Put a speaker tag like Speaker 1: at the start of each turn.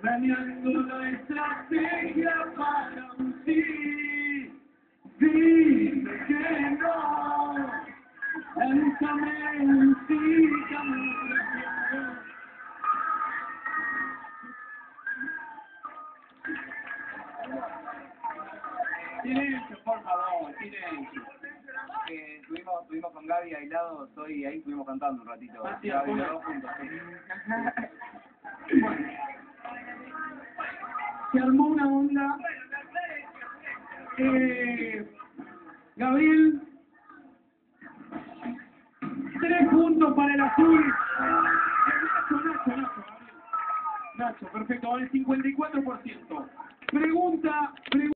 Speaker 1: Planeando la para que no.
Speaker 2: Silencio, por favor, silencio. Estuvimos, con Gaby aislados hoy y ahí estuvimos cantando un ratito.
Speaker 1: Es,
Speaker 2: Gaby, los dos juntos.
Speaker 1: Bueno. Se armó una onda. Eh, Gabriel, tres puntos para el azul. Nacho, Nacho, Nacho, Gabriel. Nacho, perfecto, el 54%. Pregunta, pregunta.